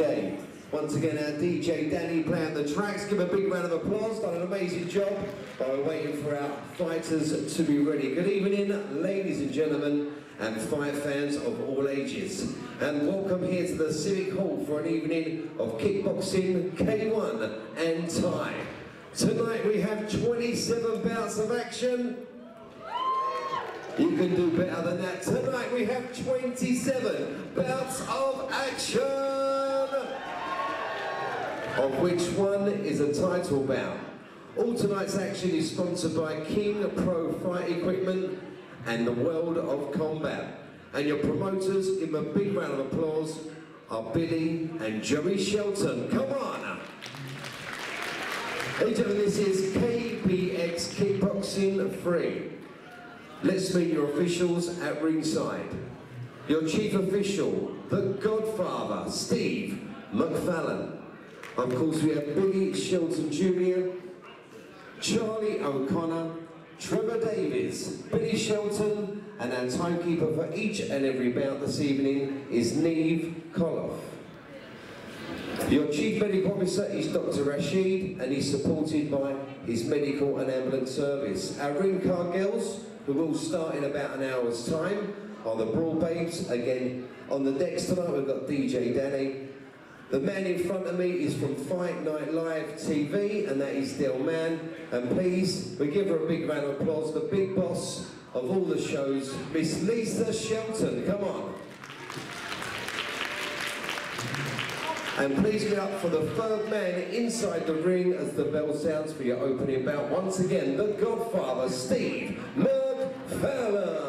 Once again, our DJ Danny playing the tracks. Give a big round of applause. Done an amazing job while we're waiting for our fighters to be ready. Good evening, ladies and gentlemen, and fight fans of all ages. And welcome here to the Civic Hall for an evening of kickboxing, K1 and Thai. Tonight we have 27 bouts of action. You can do better than that. Tonight we have 27 bouts of action, of which one is a title bout. All tonight's action is sponsored by King Pro Fight Equipment and the World of Combat. And your promoters, give them a big round of applause, are Billy and Joey Shelton. Come on! Ladies and gentlemen, this is KBX Kickboxing 3. Let's meet your officials at ringside. Your chief official, the Godfather, Steve McFallon. Of course, we have Billy Shelton Jr., Charlie O'Connor, Trevor Davies, Billy Shelton, and our timekeeper for each and every bout this evening is Neve Koloff. Your Chief Medical Officer is Dr. Rashid and he's supported by his medical and ambulance service. Our ring card girls, who will start in about an hour's time, are the Brawl Babes. Again, on the decks tonight we've got DJ Danny. The man in front of me is from Fight Night Live TV and that is Del Mann. And please, we give her a big round of applause, the big boss of all the shows, Miss Lisa Shelton. Come on. And please get up for the third man inside the ring as the bell sounds for your opening bout. Once again, the Godfather, Steve McFallon.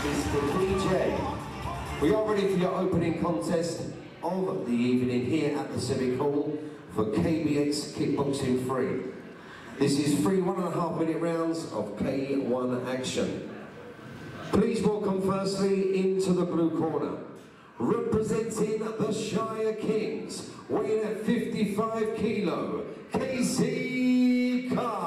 Mr. DJ. We are ready for your opening contest of the evening here at the Civic Hall for KBX Kickboxing Free. This is three one and a half minute rounds of K1 action. Please welcome firstly into the blue corner, representing the Shire Kings, weighing at 55 kilo, Kacey Cox.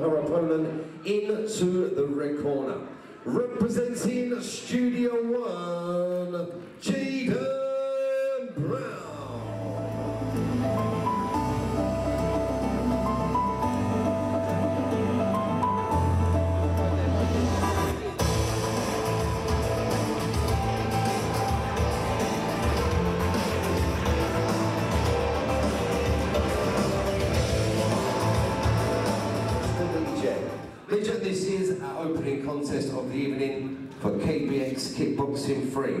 Her opponent into the red corner. Representing Studio this is our opening contest of the evening for KBX Kickboxing 3.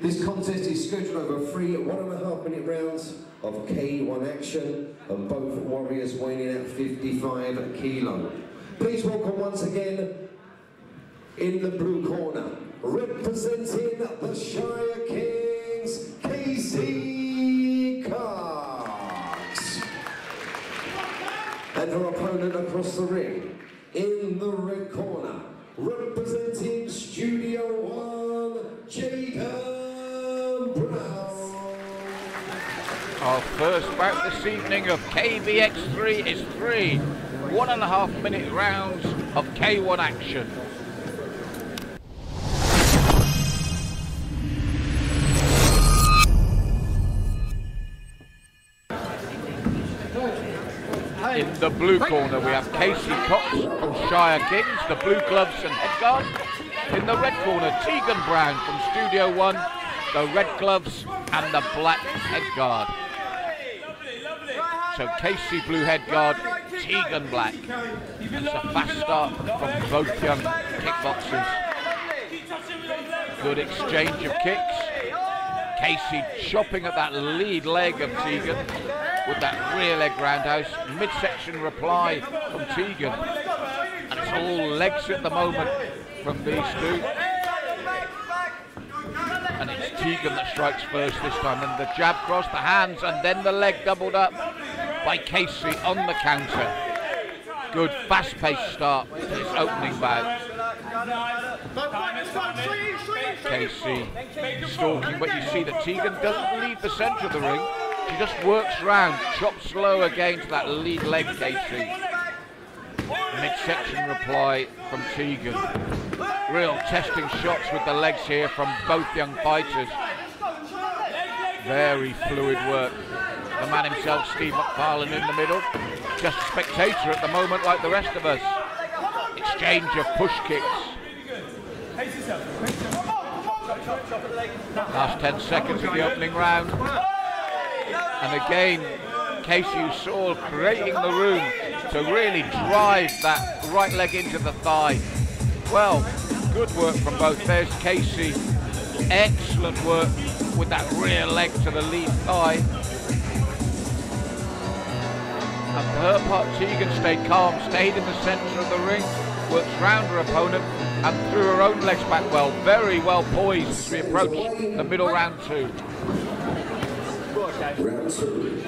This contest is scheduled over three one and a half minute rounds of K1 action and both warriors weighing in at 55 kilo. Please welcome once again in the blue corner, representing the Shire Kings, Kacey Cox and her opponent across the ring in the red corner, representing Studio One, Jaydan Brown. Our first bout this evening of KBX3 is three one and a half minute rounds of K1 action. In the blue corner we have Kacey Cox from Shire Kings, the blue gloves and head guard. In the red corner, Tegan Brown from Studio One, the red gloves and the black head guard. So Kacey blue head guard, Tegan black. It's a fast start from both young kickboxers. Good exchange of kicks. Kacey chopping at that lead leg of Tegan with that rear leg roundhouse. Midsection reply from Tegan. And it's all legs at the moment from these two. And it's Tegan that strikes first this time. And the jab cross, the hands, and then the leg doubled up by Kacey on the counter. Good fast-paced start to this opening bout. Kacey stalking, but you see that Tegan doesn't leave the centre of the ring. She just works round, chops low again to that lead leg, Kacey. Midsection reply from Tegan. Real testing shots with the legs here from both young fighters. Very fluid work. The man himself, Steve McFarlane, in the middle. Just a spectator at the moment, like the rest of us. Exchange of push kicks. Last 10 seconds of the opening round. And again, Kacey Saul creating the room to really drive that right leg into the thigh. Well, good work from both. There's Kacey. Excellent work with that rear leg to the lead thigh. And for her part, Tegan stayed calm, stayed in the centre of the ring, works round her opponent and threw her own legs back well. Very well poised as we approach the middle round two. Round two.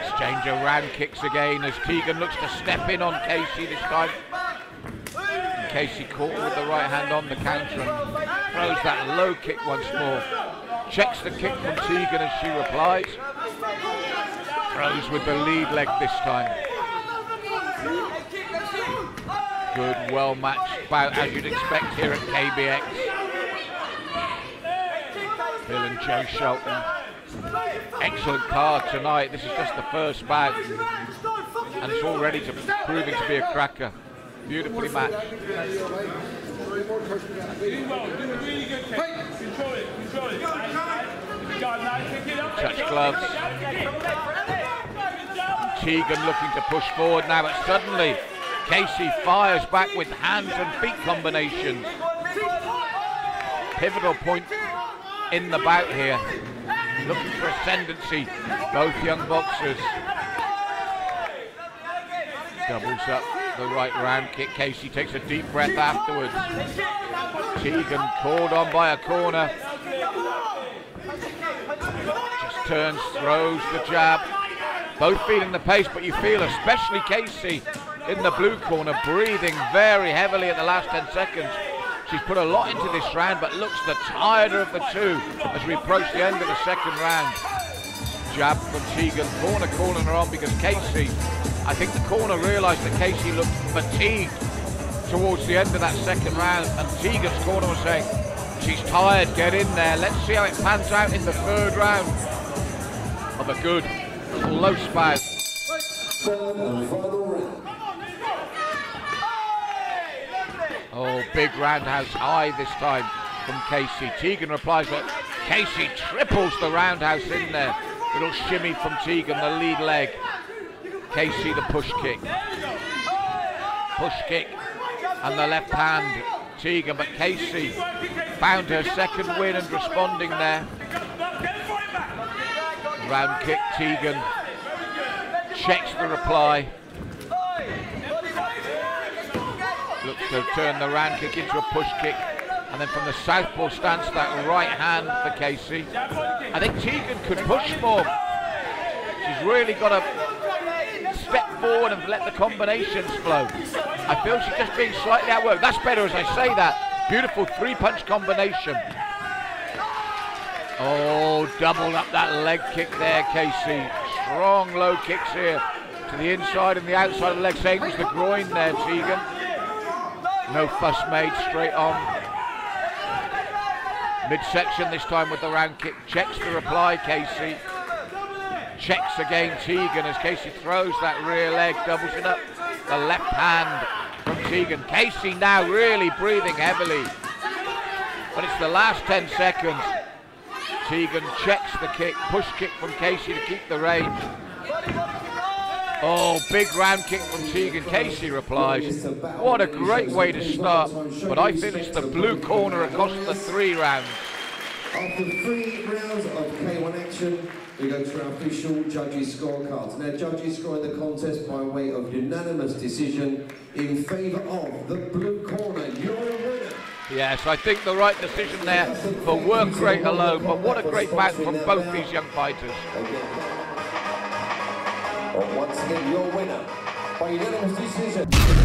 Exchange of round kicks again as Tegan looks to step in on Kacey this time. Kacey caught with the right hand on the counter and throws that low kick once more. Checks the kick from Tegan as she replies. Throws with the lead leg this time. Good, well matched bout as you'd expect here at KBX. Bill and Joe Shelton. Excellent card tonight. This is just the first bout. And it's already to, proving to be a cracker. Beautifully matched. Touch gloves. Tegan looking to push forward now, but suddenly Kacey fires back with hands and feet combinations. Pivotal point in the bout here. Looking for ascendancy, both young boxers. Doubles up the right round kick. Kacey takes a deep breath afterwards. Tegan called on by a corner. Just turns, throws the jab. Both feeling the pace, but you feel especially Kacey in the blue corner breathing very heavily at the last 10 seconds. She's put a lot into this round, but looks the tireder of the two as we approach the end of the second round. Jab from Tegan, corner calling her on because Kacey, I think the corner realised that Kacey looked fatigued towards the end of that second round, and Tegan's corner was saying, she's tired, get in there, let's see how it pans out in the third round. Of a good close bout. Third and final round. Oh, big roundhouse high this time from Kacey. Tegan replies, but Kacey triples the roundhouse in there. Little shimmy from Tegan, the lead leg. Kacey, the push kick. Push kick and the left hand. Tegan, but Kacey found her second win and responding there. Round kick, Tegan checks the reply. Looks to turn the round kick into a push kick. And then from the southpaw stance, that right hand for Kacey. I think Tegan could push more. She's really got to step forward and let the combinations flow. I feel she's just being slightly outworked. That's better as I say that. Beautiful three-punch combination. Oh, doubled up that leg kick there, Kacey. Strong low kicks here to the inside and the outside of the leg. Same as the groin there, Tegan. No fuss made, straight on. Midsection this time with the round kick. Checks the reply, Kacey. Checks again, Tegan, as Kacey throws that rear leg, doubles it up. The left hand from Tegan. Kacey now really breathing heavily. But it's the last 10 seconds. Tegan checks the kick, push kick from Kacey to keep the range. Oh, big round kick from Tegan. Kacey replies. What a great way to start. But I it's the blue corner across the three rounds. After three rounds of K1 action, we go to our official judges' scorecards. Now, judges scoring the contest by way of unanimous decision in favour of the blue corner. You're a winner. Yes, I think the right decision there for work rate alone. But what a great bout from both these young fighters. Well, once again, your winner by unanimous decision.